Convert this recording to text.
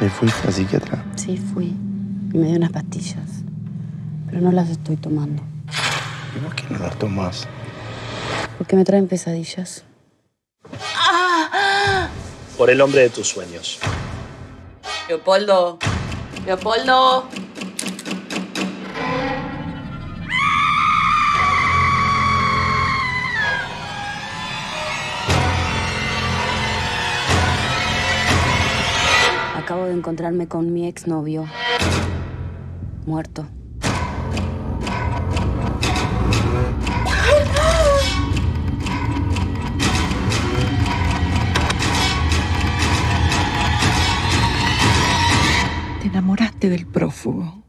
¿Le fuiste al psiquiatra? Sí, fui. Y me dio unas pastillas. Pero no las estoy tomando. ¿Y por qué no las tomas? Porque me traen pesadillas. Por el hombre de tus sueños. Leopoldo. Leopoldo. Acabo de encontrarme con mi exnovio. Muerto. Te enamoraste del prófugo.